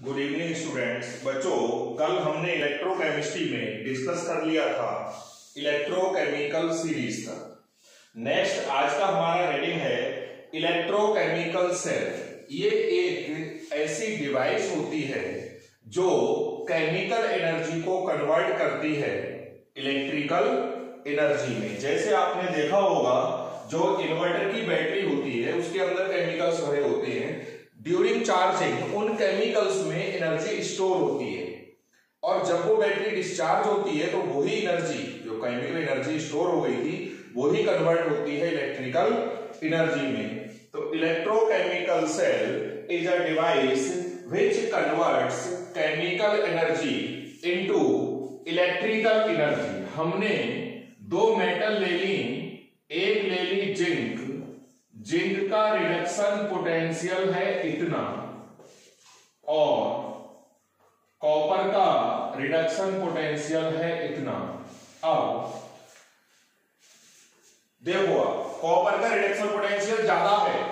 Good evening students बच्चों, कल हमने इलेक्ट्रोकेमिस्ट्री में डिस्कस कर लिया था इलेक्ट्रोकेमिकल सीरीज़ का। नेक्स्ट आज का हमारा हेडिंग है इलेक्ट्रोकेमिकल सेल ये एक ऐसी डिवाइस होती है जो केमिकल एनर्जी को कन्वर्ट करती है इलेक्ट्रिकल एनर्जी में। जैसे आपने देखा होगा, जो इन्वर्टर की बैटरी होती है, उसके अंदर केमिकल्स भरे होते हैं। ड्यूरिंग चार्जिंग उन केमिकल्स में एनर्जी स्टोर होती है। और जब वो बैटरी डिस्चार्ज होती है तो वही एनर्जी जो केमिकल एनर्जी स्टोर हो गई थी, वही कन्वर्ट होती है इलेक्ट्रिकल एनर्जी में। तो electrochemical cell is a device which converts chemical energy into electrical energy हमने दो मेटल ले ली, एक ले ली जिंक। जिंक का रिडक्शन पोटेंशियल है इतना, और कॉपर का रिडक्शन पोटेंशियल है इतना। अब, देखो कॉपर का रिडक्शन पोटेंशियल ज़्यादा है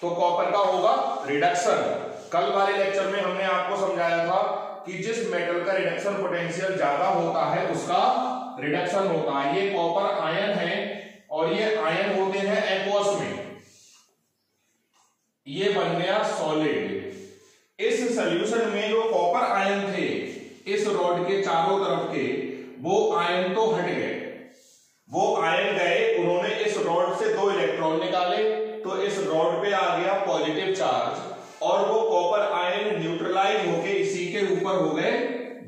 तो कॉपर का होगा रिडक्शन कल वाले लेक्चर में हमने आपको समझाया था कि जिस मेटल का रिडक्शन पोटेंशियल ज़्यादा होता है, उसका रिडक्शन होता है। ये कॉपर आयन है, और ये आयन होते हैं एक्वस में। ये बन गया सॉलिड इस सोल्यूशन में जो कॉपर आयन थे इस रॉड के चारों तरफ़ के वो आयन तो हट गए वो आयन गए उन्होंने इस रॉड से दो इलेक्ट्रॉन निकाले तो इस रॉड पे आ गया पॉजिटिव चार्ज और वो कॉपर आयन न्यूट्रलाइज होके इसी के ऊपर हो गए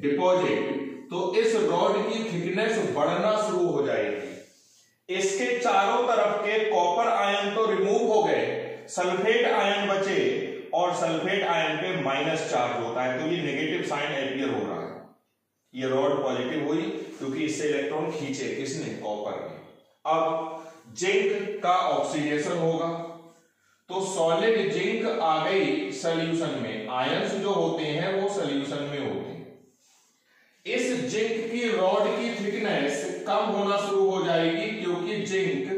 डिपॉजिट तो इस रॉड की थिकनेस बढ़ना शुरू हो जाएगी इसके चारों तरफ़ के कॉपर आयन तो रिमूव हो गए सल्फेट आयन बचे और सल्फेट आयन पे माइनस चार्ज होता है तो ये नेगेटिव साइन एपियर हो रहा है ये रॉड पॉजिटिव हुई, क्योंकि इससे इलेक्ट्रॉन खींचे किसने कॉपर ने अब जिंक का ऑक्सीडेशन होगा। तो सॉलिड जिंक आ गई सोल्यूशन में। आयंस जो होते हैं, वो सोल्यूशन में होते हैं। इस जिंक की रॉड की थिकनेस कम होना शुरू हो जाएगी, क्योंकि जिंक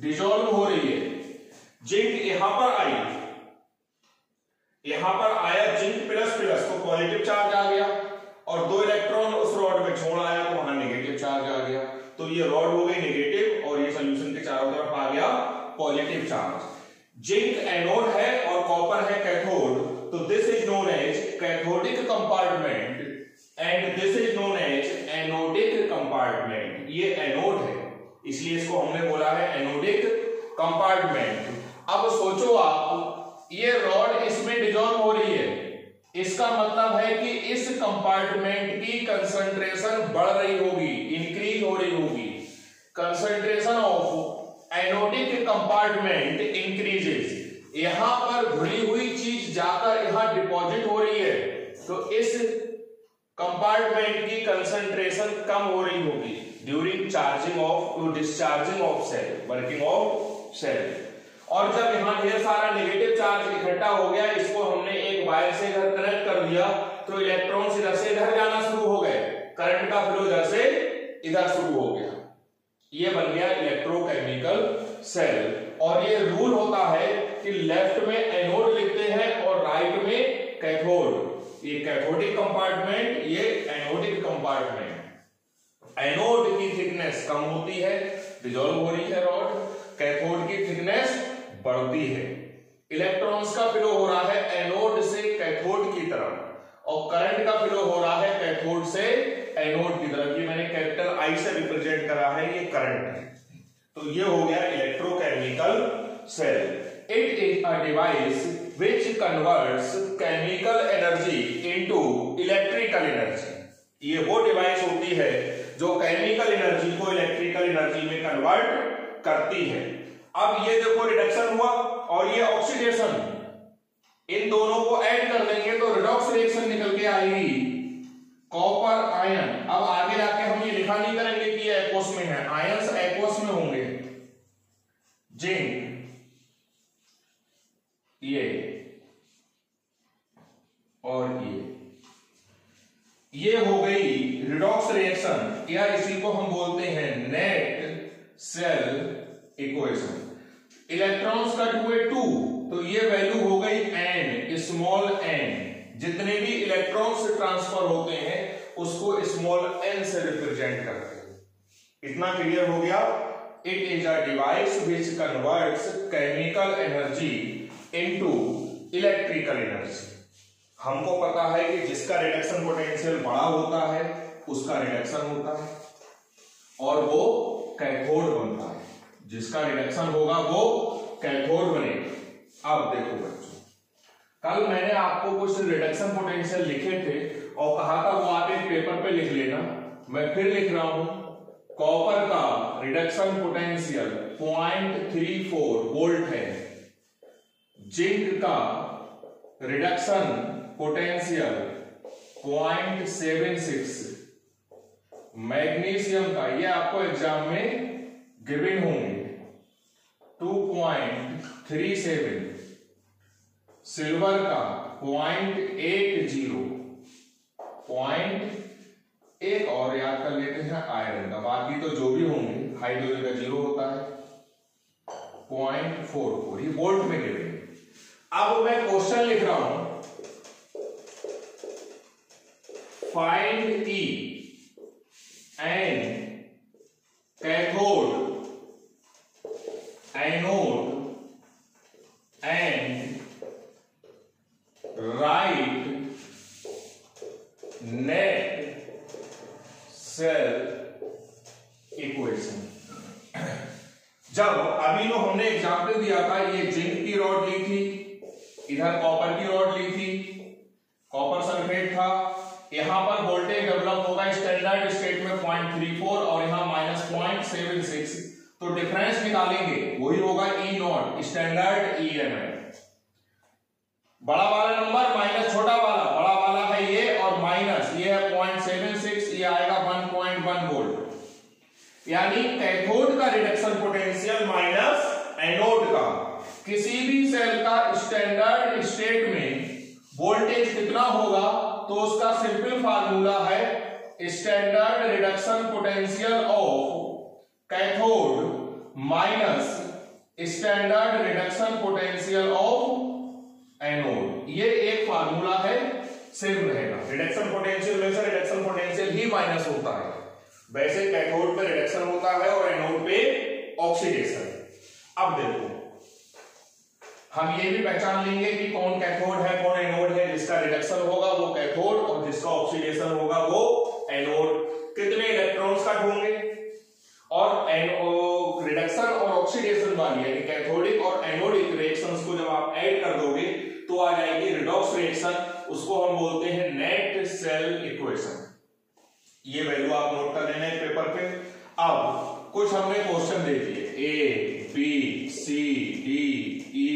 डिजोल्व हो रही है। जिंक यहाँ पर आई। यहाँ पर आया जिंक प्लस प्लस तो पॉजिटिव चार्ज आ गया। और दो इलेक्ट्रॉन तो ये रॉड हो गई नेगेटिव और ये सोल्यूशन के चारों तरफ़ आ गया पॉजिटिव चार्ज जिंक एनोड है और कॉपर है कैथोड तो this is known as cathodic compartment and this is known as anodic compartment ये एनोड है. इसलिए इसको हमने बोला है एनोडिक कंपार्टमेंट अब सोचो आप, ये रॉड इसमें डिजोल्व हो रही है. इसका मतलब है कि इस कंपार्टमेंट की कंसंट्रेशन बढ़ रही होगी इंक्रीज हो रही होगी concentration of anodic compartment increases यहाँ पर घुली हुई चीज़ जाकर यहाँ डिपॉजिट हो रही है तो इस कंपार्टमेंट की कंसंट्रेशन कम हो रही होगी during charging of to discharging of cell working of cell और जब यहाँ ढेर सारा नेगेटिव चार्ज इकट्ठा हो गया, इसको हमने एक वायर से इधर कनेक्ट कर दिया तो इलेक्ट्रॉन इधर से इधर जाना शुरू हो गए. करंट का फ्लो इधर से इधर शुरू हो गया. ये बन गया इलेक्ट्रोकेमिकल सेल और ये रूल होता है कि लेफ़्ट में एनोड लिखते हैं और राइट में कैथोड ये कैथोडिक कंपार्टमेंट ये एनोडिक कंपार्टमेंट एनोड की थिकनेस कम होती है डिजोल्व हो रही है रॉड कैथोड की थिकनेस बढ़ती है. इलेक्ट्रॉन्स का फ्लो हो रहा है एनोड से कैथोड की तरफ़. और करंट का फ्लो हो रहा है कैथोड से एनोड की तरफ़ ये मैंने कैपिटल आई से रिप्रेजेंट करा है ये करंट है। तो ये हो गया electrochemical cell it is a device which converts chemical energy into electrical energy ये वो डिवाइस होती है जो केमिकल एनर्जी को इलेक्ट्रिकल एनर्जी में कन्वर्ट करती है। अब ये देखो रिडक्शन हुआ और ये ऑक्सीडेशन इन दोनों को ऐड कर देंगे तो रिडॉक्स रिएक्शन निकल के आएगी। कॉपर आयन अब आगे जाके हम ये लिखा नहीं करेंगे कि एक्वस में है। आयंस एक्वस में होंगे। जिंक ये। और ये। ये हो गई रिडॉक्स रिएक्शन या इसी को हम बोलते हैं net cell equation electrons cut हुए टू तो ये वैल्यू हो गई एन स्मॉल एन जितने भी इलेक्ट्रॉन ट्रांसफ़र होते हैं, उसको स्मॉल एन से रिप्रेजेंट करते हैं। इतना क्लियर हो गया? It is a device which converts chemical energy into electrical energy हमको पता है कि जिसका रिडक्शन पोटेंशियल बड़ा होता है, उसका रिडक्शन होता है। और वो कैथोड बनता है। जिसका रिडक्शन होगा, वो कैथोड बनेगा। अब देखो बच्चों कल मैंने आपको कुछ रिडक्शन पोटेंशियल लिखे थे और कहा था वो आप एक पेपर पे लिख लेना। मैं फिर लिख रहा हूँ कॉपर का reduction potential point three four volt है। जिंक का reduction potential point seven six magnesium का, ये आपको एग्ज़ाम में गिवन होंगे। Two point three seven silver का पॉइंट एट ज़ीरो। पॉइंट एक और याद कर लेते हैं, आयरन का। बाकी तो जो भी होंगे, हाइड्रोजन का ज़ीरो होता है। पॉइंट फोर फोर, ये वोल्ट में गिवन अब मैं क्वेश्चन लिख रहा हूँ। Find E and cathode anode and write net cell equation. जब अभी जो हमने एग्ज़ाम्पल दिया था, ये जिंक की रॉड ली थी, इधर कॉपर की रॉड ली थी कॉपर सल्फेट था, यहाँ पर वोल्टेज डेवलप होगा स्टैंडर्ड स्टेट में पॉइंट थ्री फोर और यहाँ माइनस पॉइंट सेवन सिक्स तो डिफरेंस निकालेंगे, वही होगा ई नॉट स्टैंडर्ड ईएमएफ बड़ा वाला नंबर माइनस छोटा वाला, बड़ा वाला है ये और माइनस ये पॉइंट सेवन सिक्स ये आएगा वन पॉइंट वन वोल्ट यानी कैथोड का रिडक्शन पोटेंशियल माइनस एनोड का। किसी भी सेल का स्टैंडर्ड स्टेट में वोल्टेज कितना होगा तो उसका सिंपल फार्मूला है standard reduction potential of cathode minus standard reduction potential of anode. ये एक फार्मूला है सेम रहेगा। रिडक्शन पोटेंशियल में से रिडक्शन पोटेंशियल ही माइनस होता है। वैसे कैथोड पे रिडक्शन होता है और एनोड पे ऑक्सीडेशन अब देखो। हम ये भी पहचान लेंगे कि कौन कैथोड है कौन एनोड है जिसका रिडक्शन होगा वो कैथोड और जिसका ऑक्सीडेशन होगा वो एनोड कितने इलेक्ट्रॉन्स कट होंगे और रिडक्शन और ऑक्सीडेशन वाली यानी कैथोडिक और एनोडिक रिएक्शंस को जब आप ऐड कर दोगे तो आ जाएगी रिडॉक्स रिएक्शन उसको हम बोलते हैं नेट सेल इक्वेशन ये वैल्यू आप नोट कर लेना है पेपर पे अब कुछ हमने क्वेश्चन दे दिए A B C D E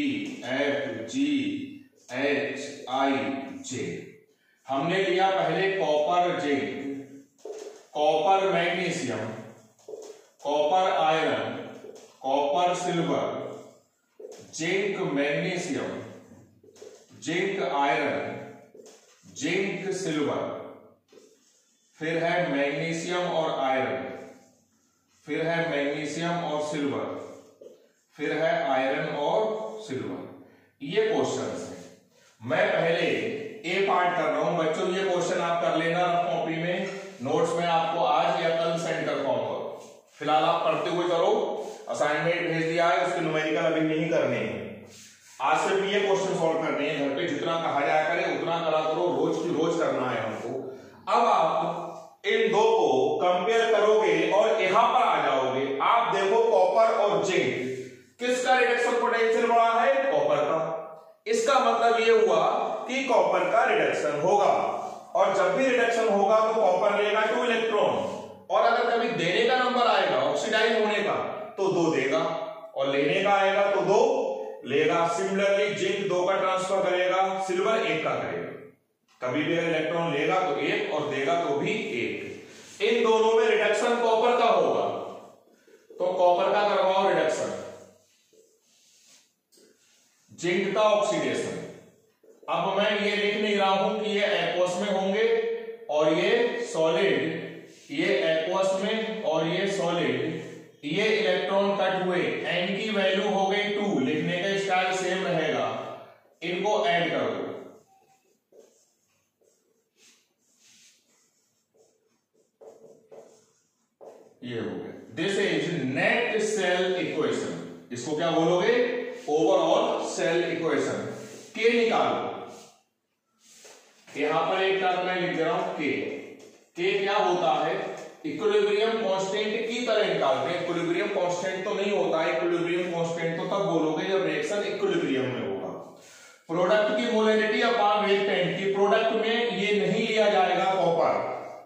F G H I J हमने लिया पहले copper zinc copper magnesium, copper iron, copper silver, zinc magnesium, zinc iron, zinc silver, फिर है मैग्नीशियम और आयरन, फिर है मैग्नीशियम और सिल्वर, फिर है आयरन और सिल्वर। ये क्वेश्चन है। मैं पहले ए पार्ट कर रहा हूँ बच्चों ये क्वेश्चन आप कर लेना कॉपी में नोट्स में आपको आज या कल सेंड कर पाऊँगा फ़िलहाल आप पढ़ते हुए चलो असाइनमेंट भेज दिया है उसके न्यूमेरिकल अभी नहीं करने हैं आज सिर्फ़ ये क्वेश्चन सॉल्व करने हैं घर पे जितना कहा जाया करे उतना करा करो रोज की रोज करना है हमको अब आप इन दो को कंपेयर करोगे और यहाँ पर आ जाओगे आप देखो कॉपर और जिंक किसका रिडक्शन पोटेंशियल बड़ा है कॉपर का इसका मतलब ये हुआ कि कॉपर का रिडक्शन होगा और जब भी रिडक्शन होगा तो कॉपर लेगा टू इलेक्ट्रॉन और अगर कभी देने का नंबर आएगा ऑक्सीडाइज होने का तो दो देगा और लेने का आएगा तो दो, लेगा सिमिलरली जिंक दो का ट्रांसफ़र करेगा सिल्वर एक का करेगा। कभी भी अगर इलेक्ट्रॉन लेगा तो एक और देगा तो भी एक। इन दोनों में रिडक्शन कॉपर का होगा। तो कॉपर का करवाओ रिडक्शन जिंक का ऑक्सीडेशन अब मैं ये लिख नहीं रहा हूँ कि ये एक्वस में होंगे और ये सॉलिड ये एक्वस में और ये सॉलिड ये इलेक्ट्रॉन कट हुए एन की वैल्यू हो गई टू लिखने का स्टाइल सेम रहेगा। इनको ऐड करो। ये हो गया। This is net cell equation इसको क्या बोलोगे? ओवरऑल सेल इक्वेशन के निकालो। यहाँ पर एक टर्म मैं लिख दे रहा हूँ के के क्या होता है? इक्विलिब्रियम कांस्टेंट की तरह निकालते हैं। इक्विलिब्रियम कांस्टेंट तो नहीं होता है इक्विलिब्रियम कांस्टेंट तो तब बोलोगे जब रिएक्शन इक्विलिब्रियम में होगा। प्रोडक्ट की मोलरिटी अपॉन रिएक्टेंट की प्रोडक्ट में ये नहीं लिया जाएगा कॉपर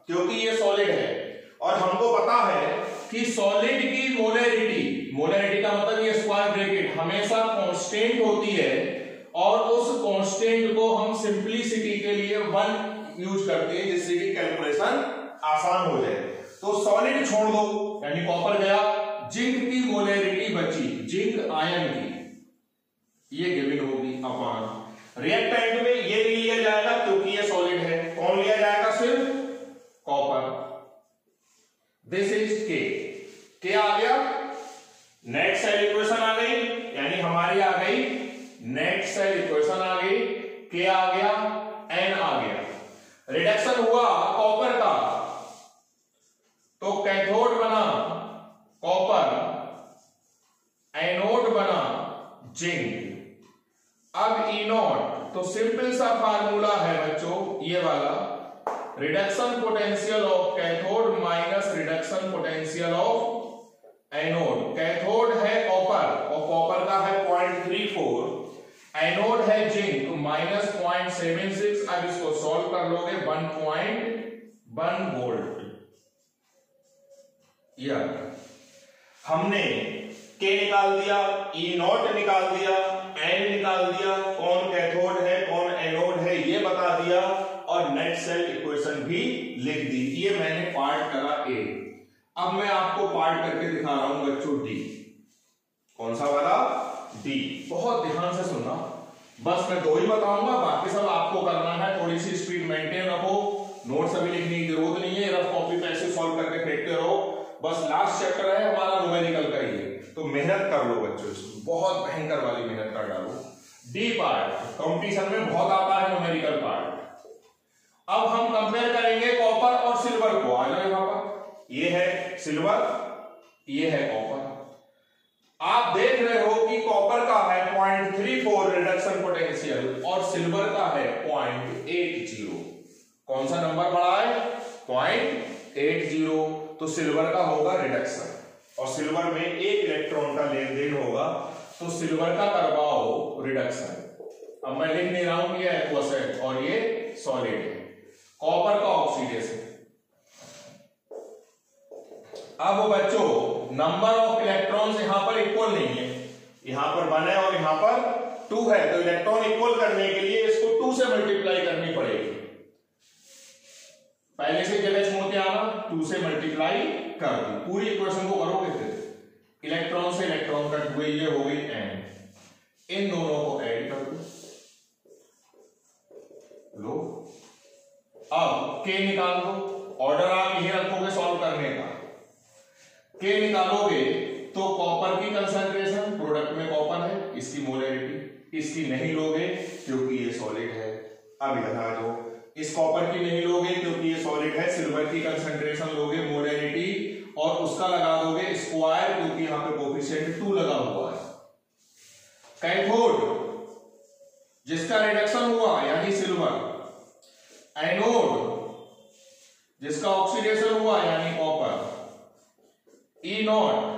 क्योंकि ये सॉलिड है। और हमको पता है कि सॉलिड की मोलरिटी मोलरिटी का मतलब ये स्क्वायर ब्रैकेट हमेशा कांस्टेंट होती है और उस कांस्टेंट को हम सिंपलिसिटी के लिए वन यूज़ करते हैं, जिससे कि कैलकुलेशन आसान हो जाए। तो सॉलिड छोड़ दो, यानी कॉपर गया, जिंक की मोलेरिटी बची, जिंक आयन की। ये गिवन होगी अपान रिएक्टेंट में ये भी लिया जाएगा, क्योंकि ये सॉलिड है। कौन लिया जाएगा सिर्फ़? कॉपर दिस इज़ के के आ गया। नेक्स्ट सेल इक्वेशन आ गई यानी हमारी आ गई नेट सेल इक्वेशन आ गई के आ गया एन आ गया रिडक्शन हुआ कॉपर का तो कैथोड बना कॉपर एनोड बना जिंक अब ई नॉट तो सिंपल सा फार्मूला है बच्चों, ये वाला। Reduction potential of cathode minus reduction potential of anode cathode है कॉपर और कॉपर का है पॉइंट थ्री फोर एनोड है zinc minus point seven six अब इसको सॉल्व कर लोगे वन पॉइंट वन वोल्ट यह हमने के निकाल दिया? ई नॉट निकाल दिया एन निकाल दिया। कौन कैथोड है, कौन एनोड है, ये बता दिया। और नेट सेल इक्वेशन भी लिख दी। ये मैंने पार्ट करा ए अब मैं आपको पार्ट करके दिखा रहा हूँ, बच्चों डी कौन सा वाला? डी बहुत ध्यान से सुनना। बस मैं दो ही बताऊँगा, बाकी सब आपको करना है। थोड़ी सी स्पीड मेंटेन रखो। नोट्स अभी लिखने की ज़रूरत नहीं है। रफ कॉपी पे ऐसे सॉल्व करके फेंकते रहो। बस लास्ट चैप्टर है, हमारा न्यूमेरिकल का ही। तो मेहनत कर लो बच्चों इसमें बहुत भयंकर वाली मेहनत कर डालो। डी पार्ट कंपटीशन में बहुत आता है न्यूमेरिकल पार्ट अब हम कंपेयर करेंगे कॉपर और सिल्वर को। आ जाओ यहाँ पर। ये है सिल्वर ये है कॉपर आप देख रहे हो कि कॉपर का है point three four reduction potential और सिल्वर का है पॉइंट एट ज़ीरो कौन सा नंबर बड़ा है? पॉइंट एट ज़ीरो तो सिल्वर का होगा रिडक्शन और सिल्वर में एक इलेक्ट्रॉन का लेन देन होगा तो सिल्वर का करवाओ रिडक्शन अब मैं लिख नहीं रहा हूँ ये एक्वस है और ये सॉलिड है। कॉपर का ऑक्सीडेशन अब बच्चों नंबर ऑफ़ इलेक्ट्रॉन्स यहाँ पर इक्वल नहीं है। यहाँ पर वन है और यहाँ पर टू है तो इलेक्ट्रॉन इक्वल करने के लिए इसको टू से मल्टीप्लाई करनी पड़ेगी। पहले से जगह छोड़ के आना टू से मल्टीप्लाई कर दो। पूरी इक्वेशन को करोगे फिर इलेक्ट्रॉन से इलेक्ट्रॉन कट हुए, ये हो गई एन इन दोनों को ऐड कर दो। लो। अब के निकाल। दो ऑर्डर आप यही रखोगे सॉल्व करने का। के निकालोगे तो कॉपर की कंसंट्रेशन प्रोडक्ट में कॉपर है, इसकी मोलरिटी इसकी नहीं लोगे, क्योंकि ये सॉलिड है। अब इधर आ जाओ। इस कॉपर की नहीं लोगे क्योंकि ये सॉलिड है सिल्वर की कंसंट्रेशन लोगे मोलेरिटी और उसका लगा दोगे स्क्वायर क्योंकि यहाँ पे कोफिशिएंट टू लगा हुआ है। कैथोड जिसका रिडक्शन हुआ, यानी सिल्वर एनोड जिसका ऑक्सीडेशन हुआ, यानी copper E naught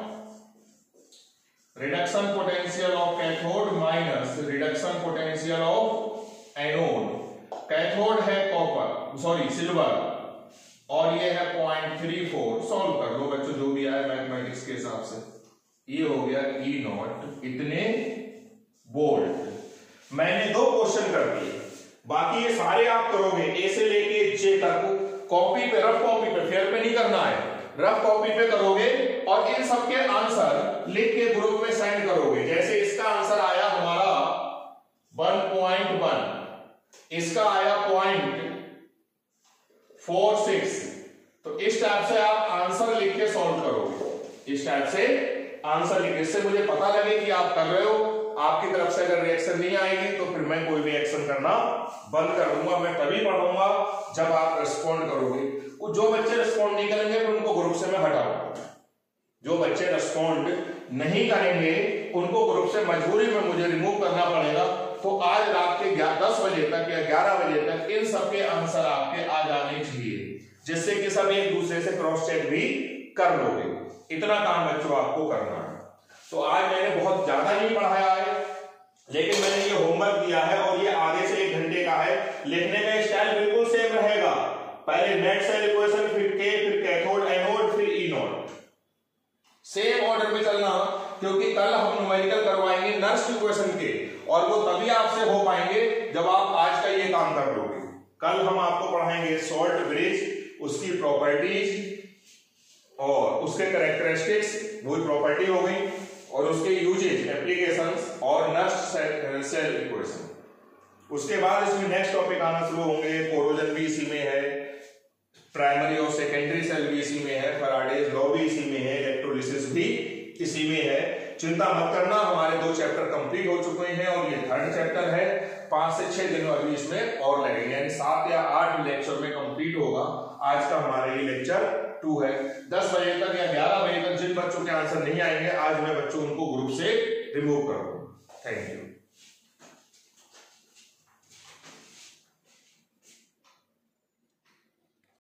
reduction potential of cathode minus reduction potential of anode cathode है कॉपर सॉरी सिल्वर। और ये है पॉइंट थ्री फोर सॉल्व कर लो बच्चों, जो भी आए मैथमेटिक्स के हिसाब से। ये हो गया ई e नॉट इतने बोल्ट मैंने दो क्वेश्चन कर दिए। बाकी ये सारे आप करोगे ए से लेके जे तक। कॉपी पे रफ कॉपी पे फेयर पे नहीं करना है। रफ कॉपी पे करोगे और इन सबके आंसर लिख के ग्रुप में सेंड करोगे। जैसे इसका आंसर आया हमारा 1.1 इसका आया पॉइंट फोर सिक्स तो इस टाइप से आप आंसर लिख के सॉल्व करोगे। इस टाइप से आंसर लिख इससे मुझे पता लगे कि आप कर रहे हो। आपकी तरफ़ से अगर रिएक्शन नहीं आएगी तो फिर मैं कोई भी एक्शन करना बंद कर दूँगा। मैं तभी पढ़ूँगा जब आप रिस्पॉन्ड करोगे। वो जो बच्चे रिस्पॉन्ड नहीं करेंगे, फिर उनको ग्रुप से मैं हटाऊँगा। जो बच्चे रिस्पॉन्ड नहीं करेंगे, उनको ग्रुप से मजबूरी में मुझे रिमूव करना पड़ेगा। तो आज रात के दस बजे तक या ग्यारह बजे तक इन सबके आंसर आपके आ जाने चाहिए, जिससे कि सब एक दूसरे से क्रॉस चेक भी कर लोगे। इतना काम बच्चों आपको करना है। तो आज मैंने बहुत ज़्यादा ही पढ़ाया है, लेकिन मैंने ये होमवर्क दिया है और ये आधे से एक घंटे का है। लिखने का स्टाइल बिल्कुल सेम रहेगा। पहले नेट सेल इक्वेशन फिर के फिर कैथोड एनोड फिर ई नोड सेम ऑर्डर में चलना क्योंकि कल हम न्यूमेरिकल करवाएँगे नर्स इक्वेशन के। और वो तभी आपसे हो पाएँगे जब आप आज का ये काम कर लोगे। कल हम आपको पढ़ाएँगे सॉल्ट ब्रिज उसकी प्रॉपर्टीज़ और उसके करेक्टरिस्टिक्स वही प्रॉपर्टी हो गई और उसके यूजेज एप्लीकेशन और नर्स सेल इक्वेशन उसके बाद इसमें नेक्स्ट टॉपिक आना शुरू होंगे। कोरोजन भी इसी में है। प्राइमरी और सेकेंडरी सेल भी इसी में है। फराडेज लॉ भी इसी में है। इलेक्ट्रोलिसिस भी इसी में है। चिंता मत करना, हमारे दो चैप्टर कंप्लीट हो चुके हैं और ये थर्ड चैप्टर है। पाँच से छह दिनों अभी इसमें और लगेंगे। यानी सात या आठ लेक्चर में कंप्लीट होगा। आज का हमारा ये लेक्चर टू है। दस बजे तक या ग्यारह बजे तक जिन बच्चों के आंसर नहीं आएँगे, आज मैं बच्चों उनको ग्रुप से रिमूव करूँगा थैंक यू